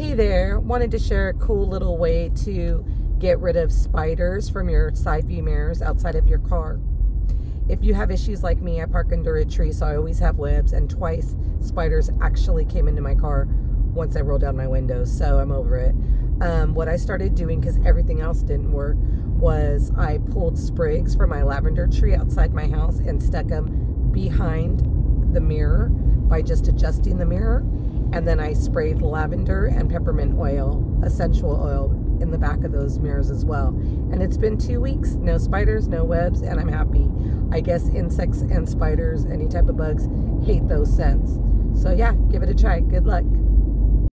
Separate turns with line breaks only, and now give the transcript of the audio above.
Hey there, wanted to share a cool little way to get rid of spiders from your side view mirrors outside of your car. If you have issues like me, I park under a tree, so I always have webs, and twice spiders actually came into my car once I rolled down my windows, so I'm over it. Um, what I started doing, because everything else didn't work, was I pulled sprigs from my lavender tree outside my house and stuck them behind the mirror by just adjusting the mirror and then I sprayed lavender and peppermint oil, essential oil, in the back of those mirrors as well. And it's been two weeks, no spiders, no webs, and I'm happy. I guess insects and spiders, any type of bugs, hate those scents. So yeah, give it a try. Good luck.